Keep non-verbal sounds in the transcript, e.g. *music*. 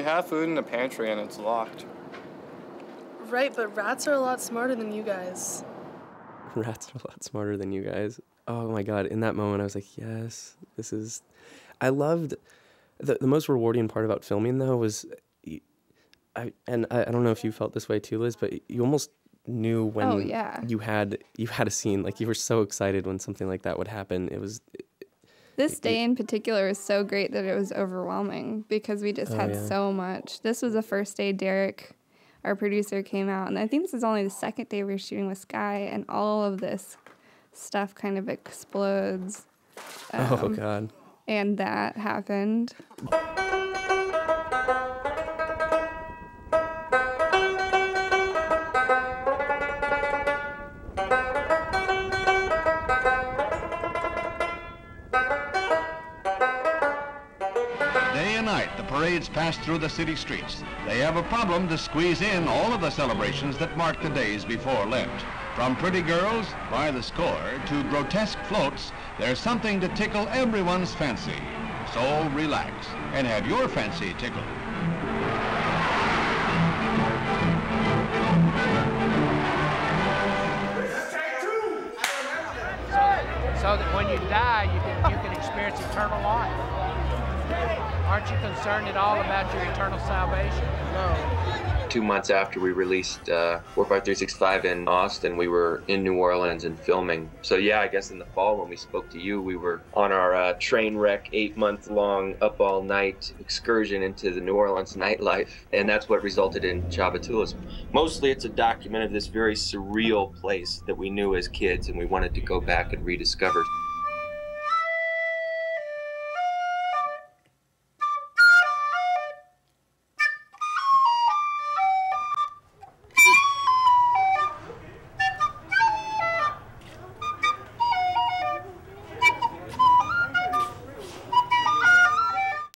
We have food in the pantry and it's locked. Right, but rats are a lot smarter than you guys. *laughs* Rats are a lot smarter than you guys. Oh my god! In that moment, I was like, yes, this is. I loved. The the most rewarding part about filming though was, I and I, I don't know if you felt this way too, Liz, but you almost knew when Oh, yeah. you had you had a scene like you were so excited when something like that would happen. It was This day in particular was so great that it was overwhelming because we just Oh, had yeah. so much. This was the first day Derek, our producer, came out, and I think this is only the second day we were shooting with Skye, and all of this stuff kind of explodes. oh Um, god. And that happened. Night, the parades pass through the city streets. They have a problem to squeeze in all of the celebrations that mark the days before Lent. From pretty girls by the score to grotesque floats, there's something to tickle everyone's fancy. So relax and have your fancy tickled. so that when you die, you can, you can experience eternal life. Aren't you concerned at all about your eternal salvation? No. Two months after we released uh, 45365 in Austin, we were in New Orleans and filming. So, yeah, I guess in the fall when we spoke to you, we were on our uh, train wreck, eight month long, up all night excursion into the New Orleans nightlife. And that's what resulted in Tchoupitoulas. Mostly it's a document of this very surreal place that we knew as kids and we wanted to go back and rediscover.